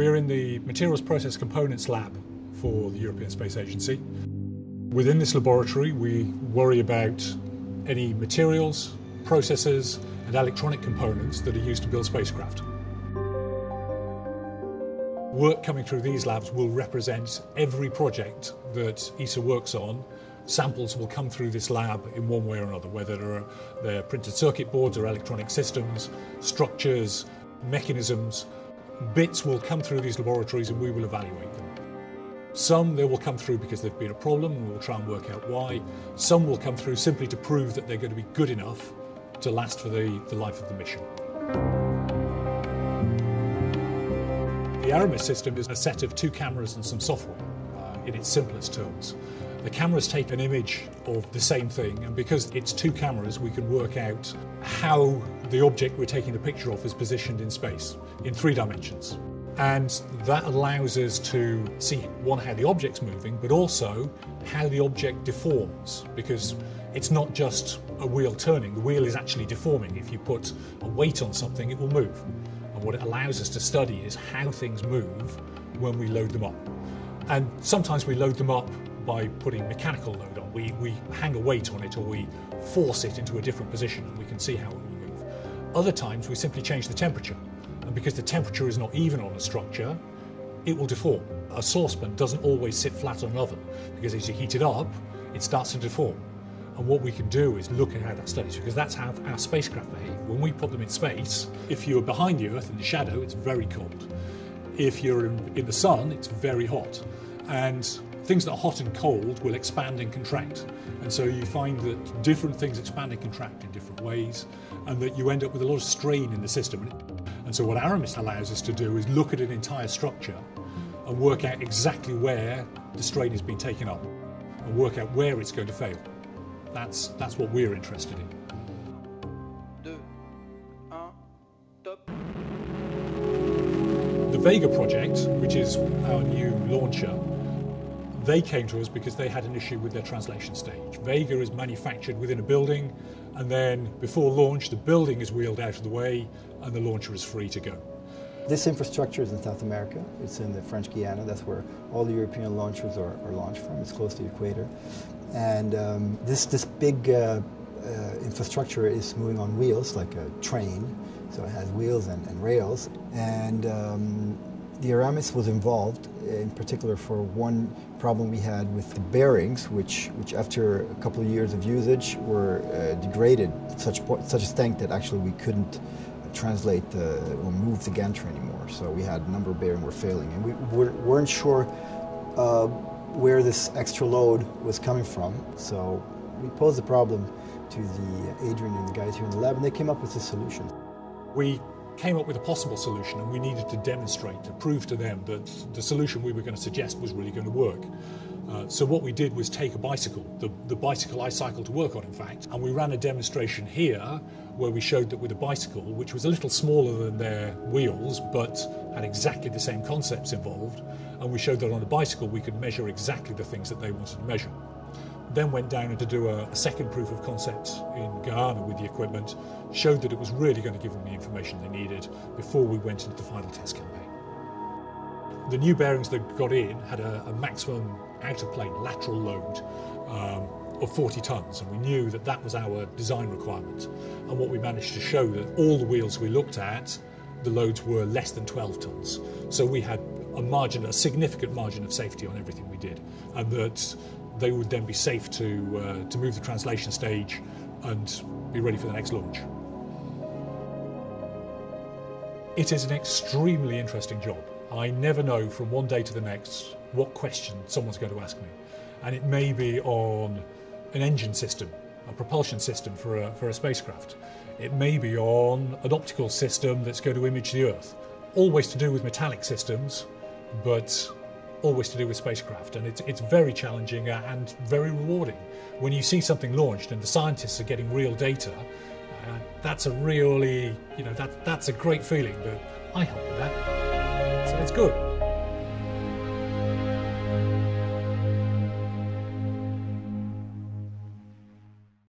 We're in the Materials Process Components Lab for the European Space Agency. Within this laboratory, we worry about any materials, processes, and electronic components that are used to build spacecraft. Work coming through these labs will represent every project that ESA works on. Samples will come through this lab in one way or another, whether they're, printed circuit boards or electronic systems, structures, mechanisms. Bits will come through these laboratories and we will evaluate them. Some they will come through because they've been a problem and we'll try and work out why. Some will come through simply to prove that they're going to be good enough to last for the, the life of the mission. The Aramis system is a set of two cameras and some software uh, in its simplest terms. The cameras take an image of the same thing, and because it's two cameras, we can work out how the object we're taking the picture of is positioned in space in three dimensions. And that allows us to see, one, how the object's moving, but also how the object deforms, because it's not just a wheel turning, the wheel is actually deforming. If you put a weight on something, it will move. And what it allows us to study is how things move when we load them up. And sometimes we load them up by putting mechanical load on. We, we hang a weight on it or we force it into a different position and we can see how it will move. Other times we simply change the temperature. And because the temperature is not even on a structure, it will deform. A saucepan doesn't always sit flat on an oven because as you heat it up, it starts to deform. And what we can do is look at how that studies, because that's how our spacecraft behave. When we put them in space, if you're behind the Earth in the shadow, it's very cold. If you're in, in the sun, it's very hot. And things that are hot and cold will expand and contract. And so you find that different things expand and contract in different ways, and that you end up with a lot of strain in the system. And so what Aramis allows us to do is look at an entire structure and work out exactly where the strain has been taken up and work out where it's going to fail. That's, that's what we're interested in. The Vega project, which is our new launcher, they came to us because they had an issue with their translation stage. Vega is manufactured within a building, and then before launch, the building is wheeled out of the way, and the launcher is free to go. This infrastructure is in South America. It's in the French Guiana. That's where all the European launchers are, are launched from. It's close to the equator. And um, this, this big uh, uh, infrastructure is moving on wheels, like a train. So it has wheels and, and rails. And um, the Aramis was involved, in particular for one problem we had with the bearings, which, which after a couple of years of usage were uh, degraded such such a extent that actually we couldn't translate the, or move the gantry anymore. So we had a number of bearings were failing, and we weren't sure uh, where this extra load was coming from. So we posed the problem to the Adrian and the guys here in the lab, and they came up with a solution. We came up with a possible solution, and we needed to demonstrate, to prove to them that the solution we were going to suggest was really going to work. Uh, so what we did was take a bicycle, the, the bicycle I cycle to work on, in fact, and we ran a demonstration here where we showed that with a bicycle, which was a little smaller than their wheels, but had exactly the same concepts involved, and we showed that on a bicycle we could measure exactly the things that they wanted to measure. Then went down to do a, second proof of concept in Guiana with the equipment, showed that it was really going to give them the information they needed before we went into the final test campaign. The new bearings that got in had a, a maximum out of plane lateral load um, of 40 tons, and we knew that that was our design requirement. And what we managed to show that all the wheels we looked at, the loads were less than 12 tons. So we had a margin, a significant margin of safety on everything we did, and that they would then be safe to uh, to move the translation stage and be ready for the next launch. It is an extremely interesting job. I never know from one day to the next what question someone's going to ask me. And it may be on an engine system, a propulsion system for a, for a spacecraft. It may be on an optical system that's going to image the Earth. Always to do with metallic systems, but always to do with spacecraft. And it's, it's very challenging and very rewarding. When you see something launched and the scientists are getting real data, uh, that's a really, you know, that, that's a great feeling that I helped with that. So it's good.